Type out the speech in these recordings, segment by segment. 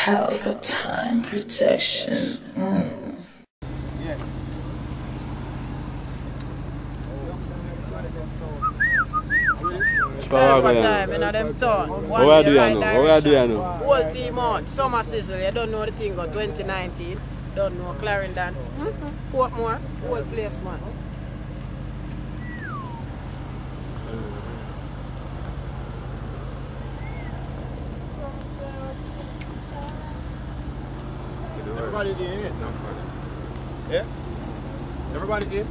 Pelpa Time protection. Mm. Help time in them town. One What day we do right you know? What do you know? Whole team out. Summer season. You don't know the thing of 2019. Don't know Clarendon. Mm-hmm. Portmore. Whole place, man. Everybody in it. Yeah? Everybody in?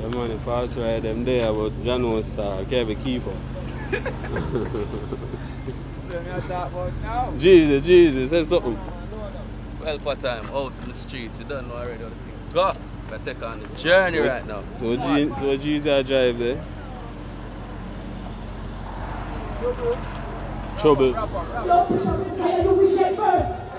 The money fast right them there but John won't star, Kevin Keeper. Jesus, Jesus, say something. Well, part time out in the streets, you don't know already how the thing go. We take on the journey So- right now. So G so Jesus drive there. Trouble.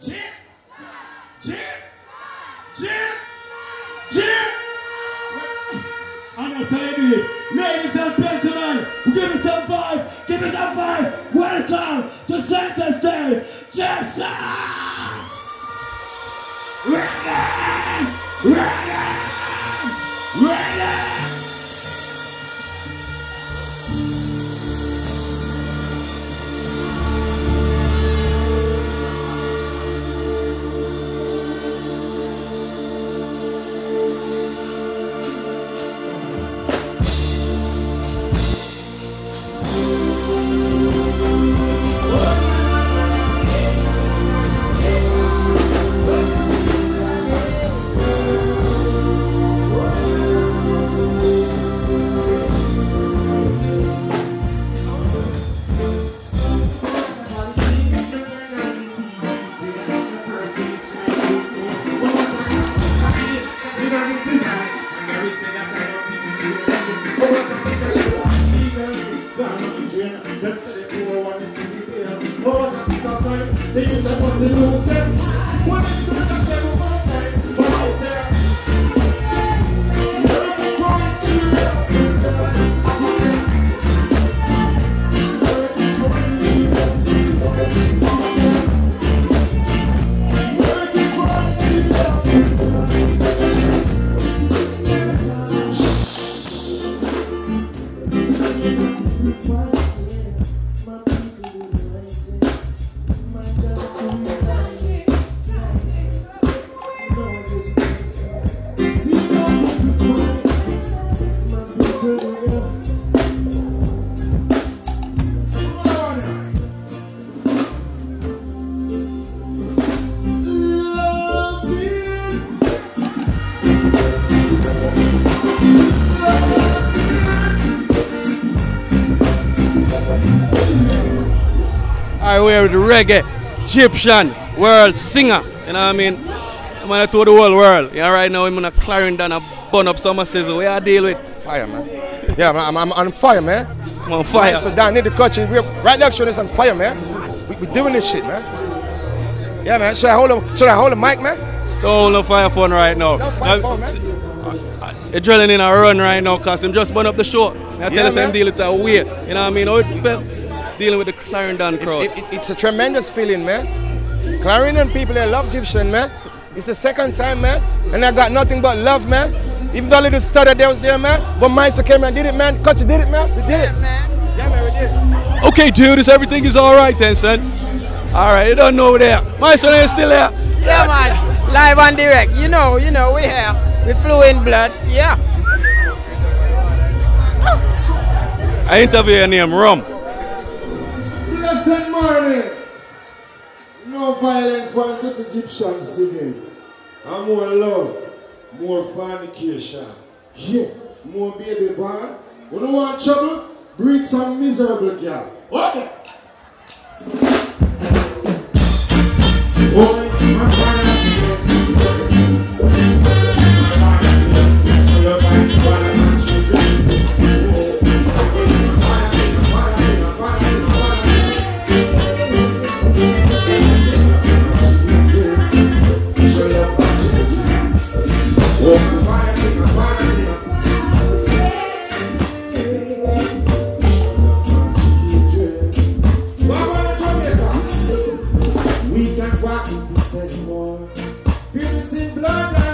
Sean. Reggae Gyptian world singer. You know what I mean? I'm gonna tour the whole world. Yeah, right now I'm gonna Clarendon and burn up Summa Sizzle. What I deal with? Fire, man. Yeah, man, I'm, I'm on fire, man. I'm on fire. So down near the country, we're right next to us on fire, man. We, we doing this shit, man. Yeah, man. Should I hold the, should I hold the mic, man? Don't hold no fire phone right now. No fire Uh, phone, man. s- uh, adrenaline a run right now because him just burn up the show. I tell Yeah, you, so him man. deal with that weird. You know what I mean? How it felt dealing with the Clarendon crowd. It, it- it's a tremendous feeling, man. Clarendon people, they love Gyptian, man. It's the second time, man. And I got nothing but love, man. Even though little stutter that was there, man. But Meister came and did it, man. Coach, you did it, man. We did it. Yeah, man, we did it. Okay, dude, is everything is all right then, son? All right, you don't know there. My son is still there. Yeah, man. Live and direct. You know, you know, we here. We flew in blood. Yeah. I interview your name, Rum. Morning. No violence, one just Gyptian singing. And more love, more fornication. Yeah, more baby born. You don't want trouble? Breed some miserable girl. Oh, my walk in peace anymore. Feelings in blood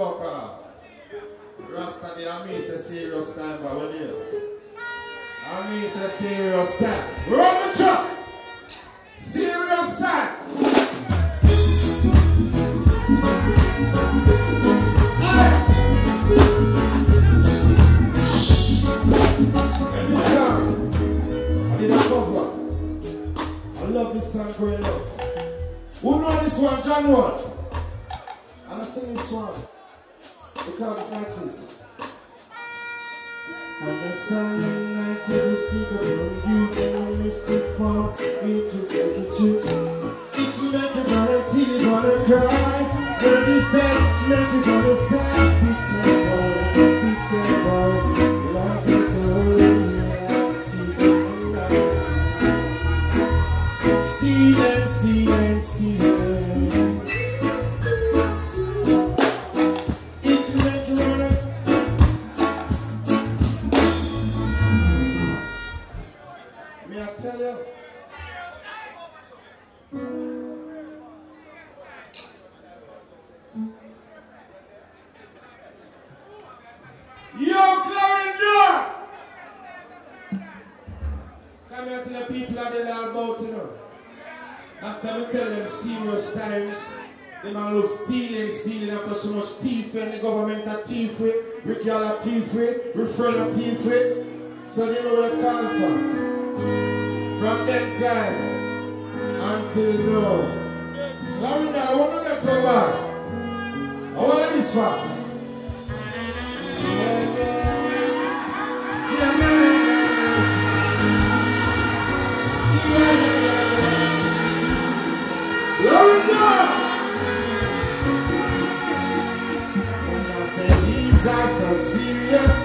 walk off. Rasta the Ami is a serious time over there. Ami is a serious time. Run the truck! Serious time! Song growing. Who know this one, John Ward? I'm sing this one the taxes. And the something I tell you speak about and the mistake for into negative. It's like a body, but a cry. When you said the government that thief with, we call are thief with, we friend are thief with. So they know where they come from. From that time until now. Larry, I want to get so bad. I want this far. See, I'm Yeah. Brasília.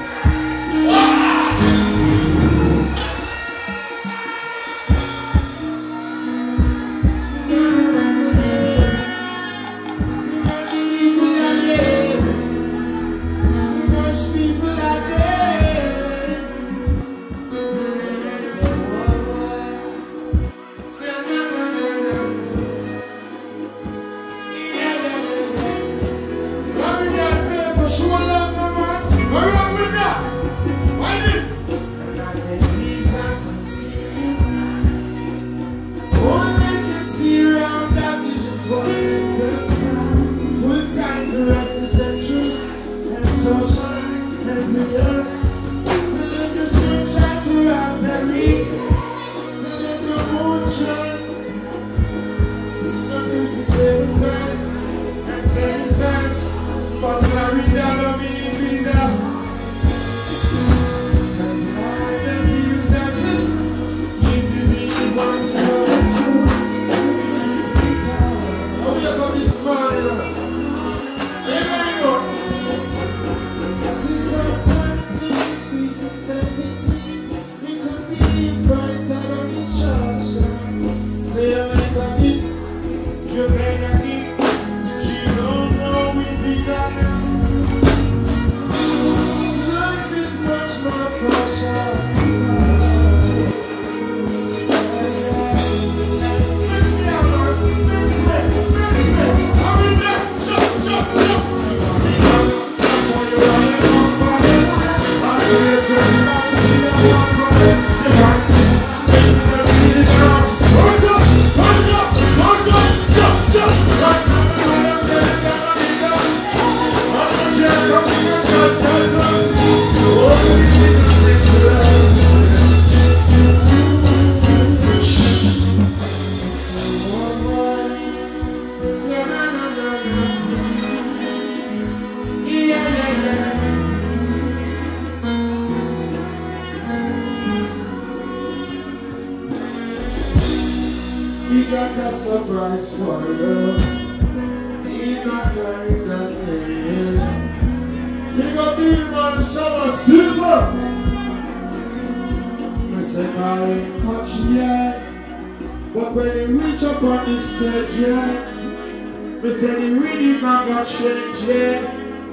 na świecie,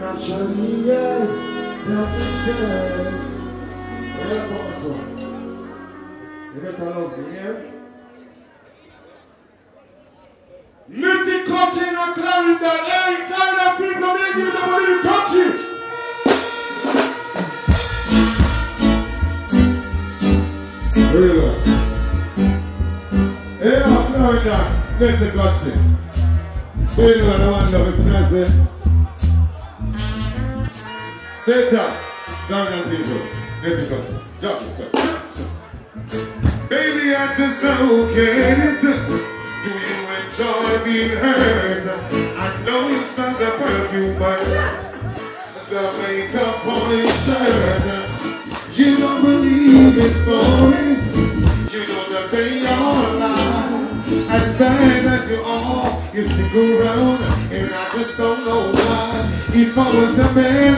na czarninie, na pustce. Ja pomysł. Metalowy, nie? Little country in a cloud that hey, cloud that people make you the money country. Really? Yeah, I'm You Baby, I just don't get it. Do you enjoy being hurt? I know it's not the perfume, but the makeup on his shirt. You don't believe it's stories. You know that they are lies. As bad as you are, you stick around, and I just don't know why. If I was a man,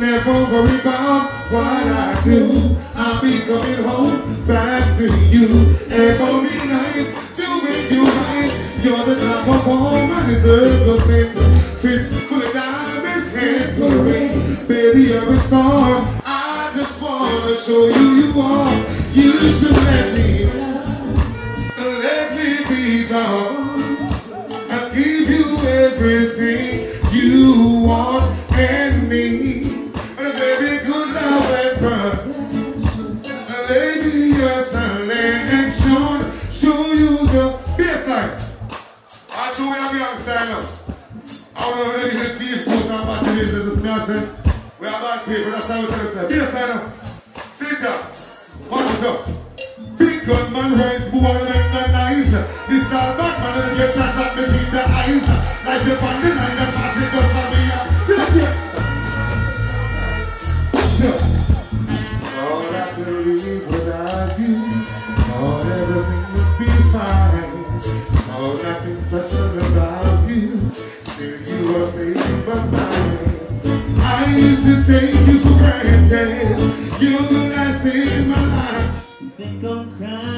never worry about what I do. I'll be coming home back to you every night, doing you right. You're the type of woman I deserve a man. Fist full of diamonds, hands full of rings. Baby, I'm a star. I just wanna show you you are. You should let me. Chris. don't cry.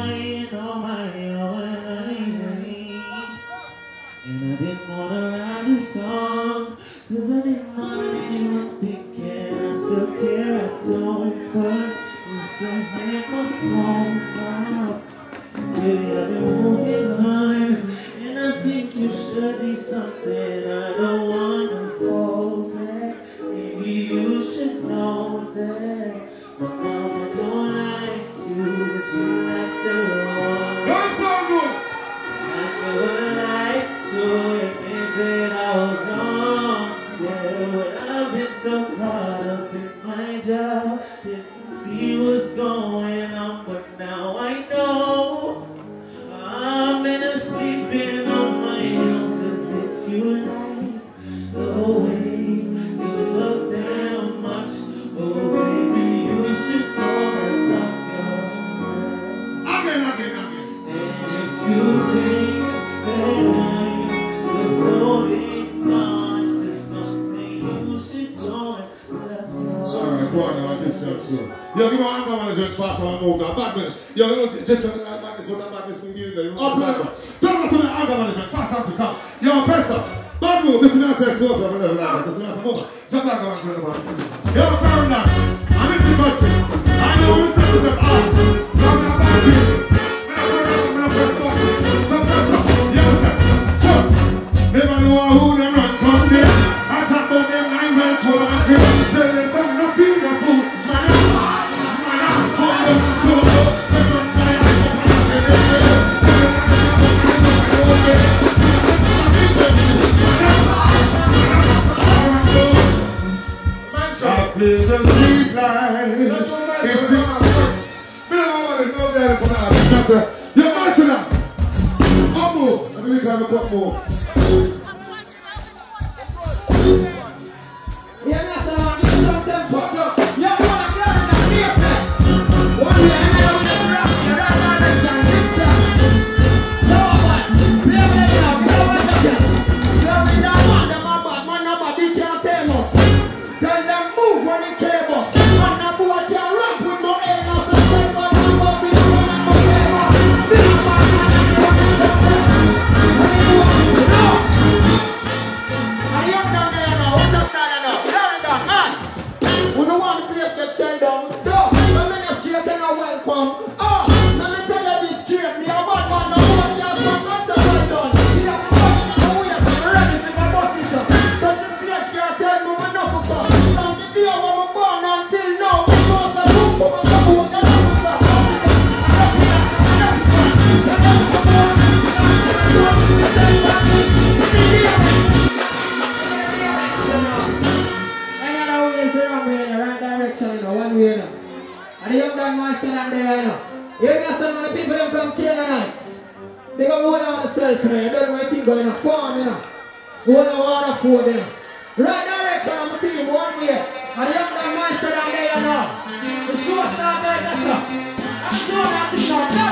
Direction, you know, one way, you know. And the young man man stand there, you know. Some of the people from Canaanites. They go one on the cell today, you don't going on, farm, you know. One on water food, you. Right direction, I'm a team, one way. And the young man man stand down there. The show start like that, sir. I'm sure that is not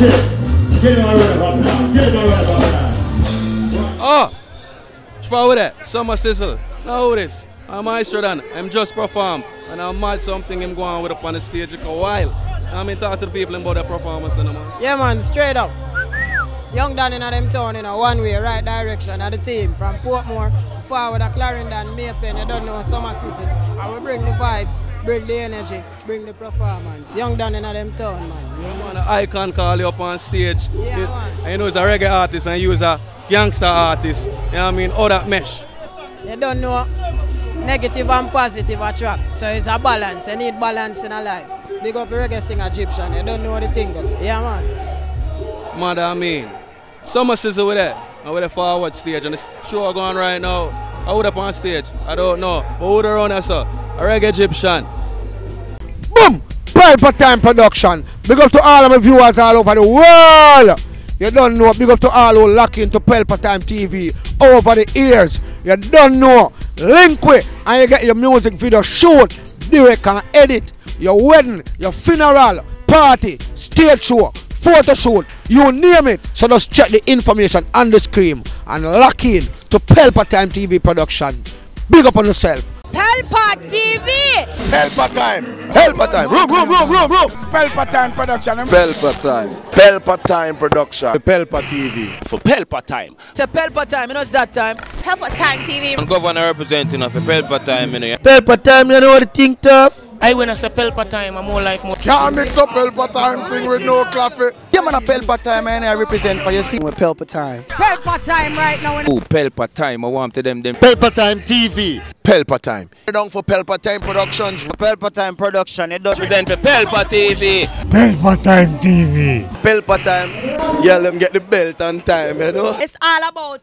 Coach Get him a red up now. Get him a red up now. Oh! Spa with that. Summa Sizzle. Now this? I'm Maestro Don. I'm just perform. And I'm mad something I'm going with up on the stage for a while. I'm mean, talk to the people about the performance and man. Yeah, man, straight up. Young Dan in a them town in a one way, right direction of the team from Portmore forward to Clarendon, May Pen, you don't know summer season. And we bring the vibes, bring the energy, bring the performance. Young Dan in a them town, man. Yeah, man, an icon call you up on stage. Yeah, You- man. you know, he's a reggae artist and you was a gangster artist. You know what I mean? All that mesh. You don't know negative and positive attract. So it's a balance. You need balance in a life. Big up reggae singer Gyptian. You don't know the thing. Yeah, man. Mother, I mean. Summa Sizzle with that. And with the forward stage and the show going right now. I would up on stage. I don't know. But who the runner, sir? A reggae Gyptian. Boom! Pelpa Time Production. Big up to all of my viewers all over the world. You don't know. Big up to all who lock into Pelpa Time TV over the years. You don't know. Link with and you get your music video shoot, direct and edit. Your wedding, your funeral, party, stage show, photo shoot, you name it. So just check the information on the screen and lock in to Pelpa Time TV Production. Big up on yourself. Pelpa TV! Pelpa Time. Pelpa Time. Room, room, room, room, room. Pelpa Time Production. Pelpa Time. Pelpa Time Production. Pelpa TV. For Pelpa Time. It's a Pelpa time, you know it's that time. Pelpa time TV. I'm governor representing of Pelpa Time. You know. Pelpa Time, you know what the thing tough? I when I say Pelpa time, I'm more like more. Can't mix up Pelpa Time thing with no coffee. Yeah, man, a Pelpa Time, and I represent for you. See, with Pelpa Time. Pelpa time right now. Oh, Pelpa Time. I want to them them. Pelpa Time TV. Pelpa Time. Down for Pelpa Time Productions. Pelpa Time Production. It does Present for Pelpa TV. Pelpa Time TV. Pelpa Time. Yeah, let them get the belt on time, you know. It's all about